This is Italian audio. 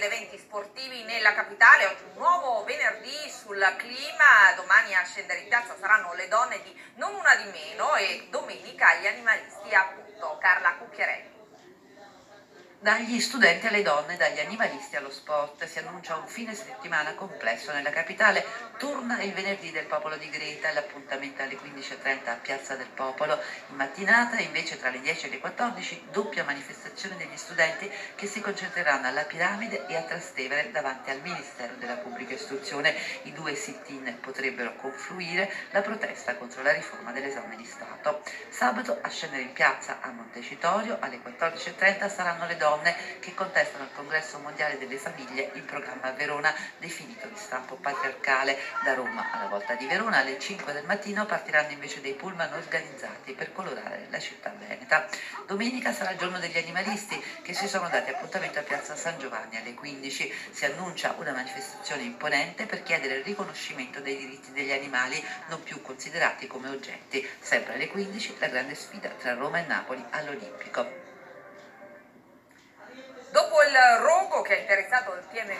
ed eventi sportivi nella capitale, oggi un nuovo venerdì sul clima, domani a scendere in piazza saranno le donne di non una di meno e domenica gli animalisti appunto, Carla Cucchiarelli. Dagli studenti alle donne, dagli animalisti allo sport, si annuncia un fine settimana complesso nella capitale. Torna il venerdì del Popolo di Greta, l'appuntamento alle 15.30 a Piazza del Popolo. In mattinata, invece, tra le 10 e le 14, doppia manifestazione degli studenti che si concentreranno alla Piramide e a Trastevere davanti al Ministero della Pubblica Istruzione. I due sit-in potrebbero confluire la protesta contro la riforma dell'esame di Stato. Sabato a scendere in piazza a Montecitorio alle 14.30 saranno le donne donne che contestano il congresso mondiale delle famiglie in programma Verona, definito di stampo patriarcale. Da Roma alla volta di Verona alle 5 del mattino partiranno invece dei pullman organizzati per colorare la città veneta. Domenica sarà il giorno degli animalisti che si sono dati appuntamento a Piazza San Giovanni alle 15. Si annuncia una manifestazione imponente per chiedere il riconoscimento dei diritti degli animali non più considerati come oggetti. Sempre alle 15 la grande sfida tra Roma e Napoli all'Olimpico. ronco che è interessato al PMI